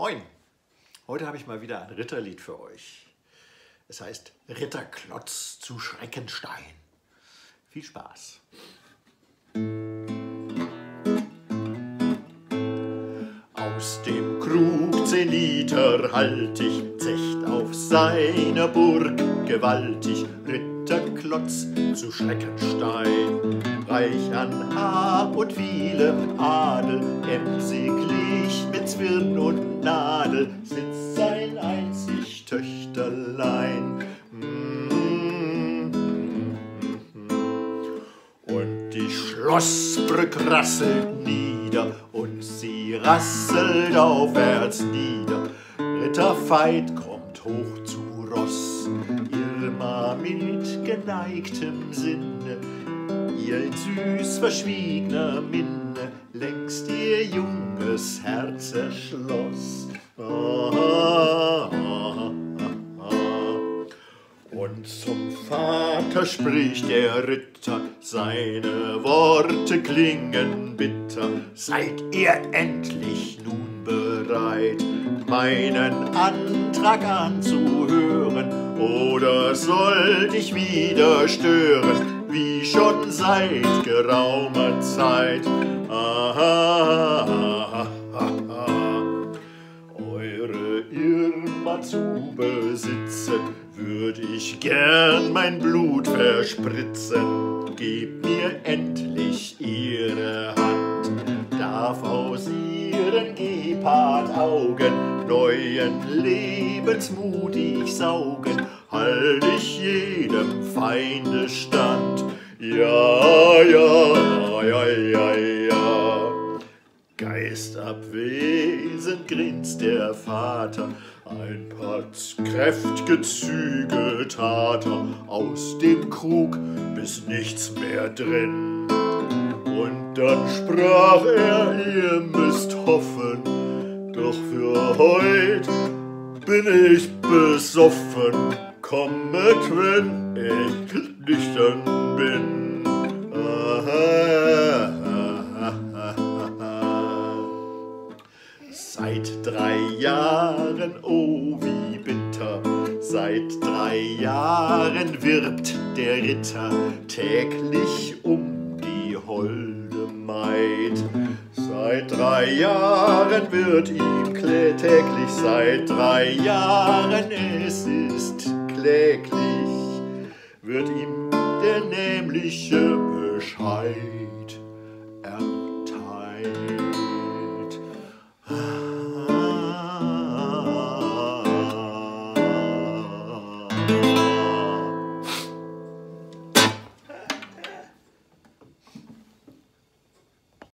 Moin! Heute habe ich mal wieder ein Ritterlied für euch. Es heißt Ritterklotz zu Schreckenstein. Viel Spaß! Aus dem Krug zehn Liter halt ich, zecht auf seiner Burg gewaltig, Ritterklotz zu Schreckenstein. Reich an Hab und vielem Adel, emsiglich Schlossbrück rasselt nieder und sie rasselt aufwärts nieder. Ritterveit kommt hoch zu Ross, Irma mit geneigtem Sinne, ihr in süß verschwiegner Minne längst ihr junges Herz erschloss. Und zum Vater spricht der Ritter, seine Worte klingen bitter. Seid ihr endlich nun bereit, meinen Antrag anzuhören? Oder sollt ich wieder stören, wie schon seit geraumer Zeit? Aha. Eure Irma zu besitzen, würd ich gern mein Blut verspritzen. Gebt mir endlich ihre Hand, darf aus ihren Gepardaugen neuen Lebensmut ich saugen, halt ich jedem Feinde stand. Ja, ja, ja, ja, ja. Geistabwesend grinst der Vater, ein paar kräft'ge Züge tat er, aus dem Krug bis nichts mehr drin. Und dann sprach er, ihr müsst hoffen, doch für heut bin ich besoffen, kommet, wenn ich nüchtern bin. Drei Jahren, oh wie bitter, seit drei Jahren wirbt der Ritter täglich um die holde Maid. Seit drei Jahren wird ihm klä- täglich, seit drei Jahren es ist kläglich, wird ihm der nämliche Bescheid erteilt.